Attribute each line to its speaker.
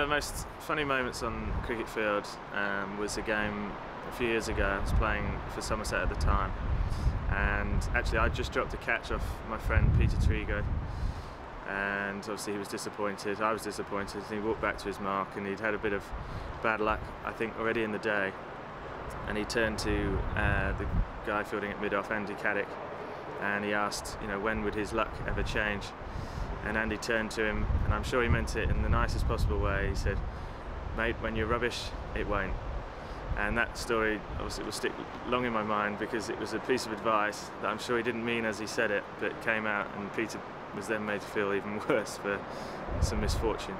Speaker 1: of the most funny moments on cricket field um, was a game a few years ago. I was playing for Somerset at the time, and actually I just dropped a catch off my friend Peter Trego, and obviously he was disappointed. I was disappointed. And he walked back to his mark, and he'd had a bit of bad luck, I think, already in the day. And he turned to uh, the guy fielding at mid off, Andy Caddick, and he asked, you know, when would his luck ever change? And Andy turned to him, and I'm sure he meant it in the nicest possible way. He said, "Mate, when you're rubbish, it won't." And that story obviously will stick long in my mind because it was a piece of advice that I'm sure he didn't mean as he said it, but came out, and Peter was then made to feel even worse for some misfortune.